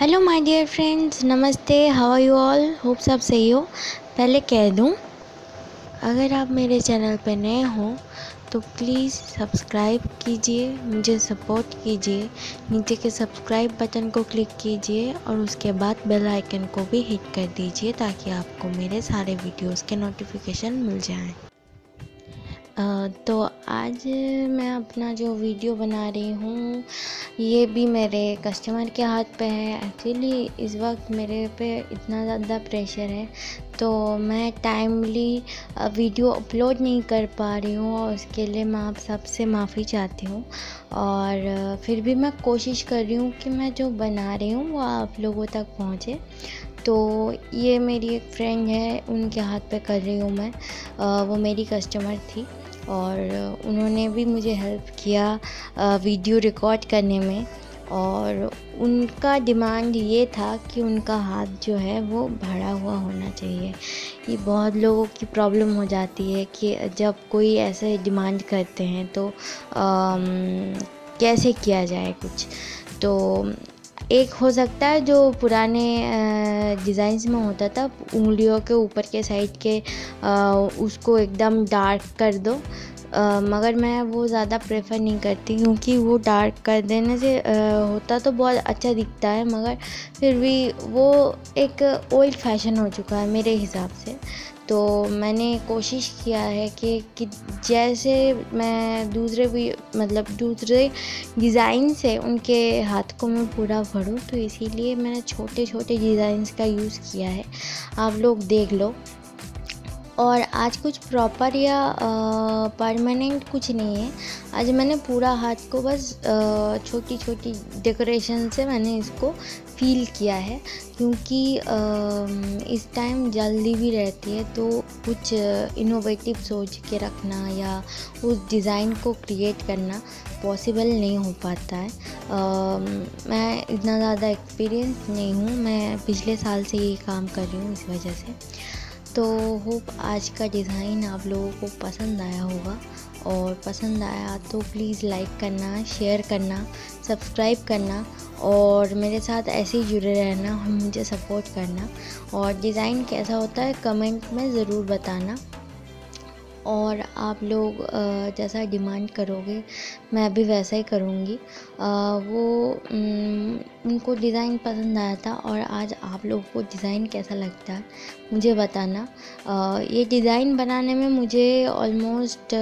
Hello my dear friends नमस्ते how are you all hope सब सही हो. पहले कह दूँ, अगर आप मेरे चैनल पर नए हो तो प्लीज़ सब्सक्राइब कीजिए, मुझे सपोर्ट कीजिए, नीचे के सब्सक्राइब बटन को क्लिक कीजिए और उसके बाद बेल आइकन को भी हिट कर दीजिए ताकि आपको मेरे सारे वीडियोस के नोटिफिकेशन मिल जाएँ। तो आज मैं अपना जो वीडियो बना रही हूँ ये भी मेरे कस्टमर के हाथ पे है। एक्चुअली इस वक्त मेरे पे इतना ज़्यादा प्रेशर है तो मैं टाइमली वीडियो अपलोड नहीं कर पा रही हूँ और उसके लिए मैं आप सबसे माफ़ी चाहती हूँ। और फिर भी मैं कोशिश कर रही हूँ कि मैं जो बना रही हूँ वो आप लोगों तक पहुँचे। तो ये मेरी एक फ्रेंड है उनके हाथ पे कर रही हूँ मैं आ, वो मेरी कस्टमर थी। और उन्होंने भी मुझे हेल्प किया वीडियो रिकॉर्ड करने में। और उनका डिमांड ये था कि उनका हाथ जो है वो भरा हुआ होना चाहिए। ये बहुत लोगों की प्रॉब्लम हो जाती है कि जब कोई ऐसे डिमांड करते हैं तो आ, कैसे किया जाए कुछ? तो एक हो सकता है जो पुराने डिज़ाइंस में होता था, उंगलियों के ऊपर के साइड के उसको एकदम डार्क कर दो। मगर मैं वो ज़्यादा प्रेफर नहीं करती क्योंकि वो डार्क कर देने से होता तो बहुत अच्छा दिखता है मगर फिर भी वो एक ओल्ड फ़ैशन हो चुका है मेरे हिसाब से। तो मैंने कोशिश किया है कि, कि जैसे मैं दूसरे भी मतलब दूसरे डिज़ाइन से उनके हाथ को मैं पूरा भरूँ तो इसीलिए मैंने छोटे छोटे डिज़ाइंस का यूज़ किया है। आप लोग देख लो। और आज कुछ प्रॉपर या परमानेंट कुछ नहीं है। आज मैंने पूरा हाथ को बस छोटी छोटी डेकोरेशन से मैंने इसको फील किया है। क्योंकि इस टाइम जल्दी भी रहती है तो कुछ इनोवेटिव सोच के रखना या उस डिज़ाइन को क्रिएट करना पॉसिबल नहीं हो पाता है। आ, मैं इतना ज़्यादा एक्सपीरियंस नहीं हूँ। मैं पिछले साल से ये काम कर रही हूँ इस वजह से। तो होप आज का डिज़ाइन आप लोगों को पसंद आया होगा। और पसंद आया तो प्लीज़ लाइक करना शेयर करना सब्सक्राइब करना और मेरे साथ ऐसे ही जुड़े रहना और मुझे सपोर्ट करना। और डिज़ाइन कैसा होता है कमेंट में ज़रूर बताना। और आप लोग जैसा डिमांड करोगे, मैं भी वैसा ही करूँगी। वो उनको डिज़ाइन पसंद आया था और आज आप लोगों को डिज़ाइन कैसा लगता है, मुझे बताना। ये डिज़ाइन बनाने में मुझे ऑलमोस्ट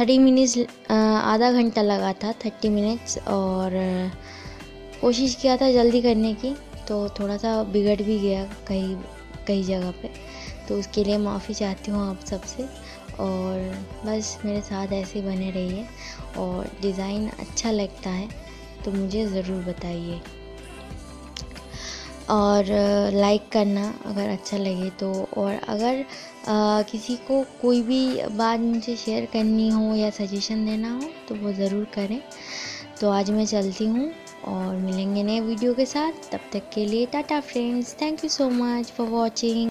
थर्टी मिनट्स आधा घंटा लगा था, थर्टी मिनट्स और कोशिश किया था जल्दी करने की तो थोड़ा सा बिगड़ भी गया कई कई जगह पे। तो उसके लिए माफ़ी चाहती हूँ आप सबसे। और बस मेरे साथ ऐसे बने रहिए। और डिज़ाइन अच्छा लगता है तो मुझे ज़रूर बताइए। और लाइक करना अगर अच्छा लगे तो। और अगर आ, किसी को कोई भी बात मुझे शेयर करनी हो या सजेशन देना हो तो वो ज़रूर करें। तो आज मैं चलती हूँ और मिलेंगे नए वीडियो के साथ। तब तक के लिए tata friends. Thank you so much for watching.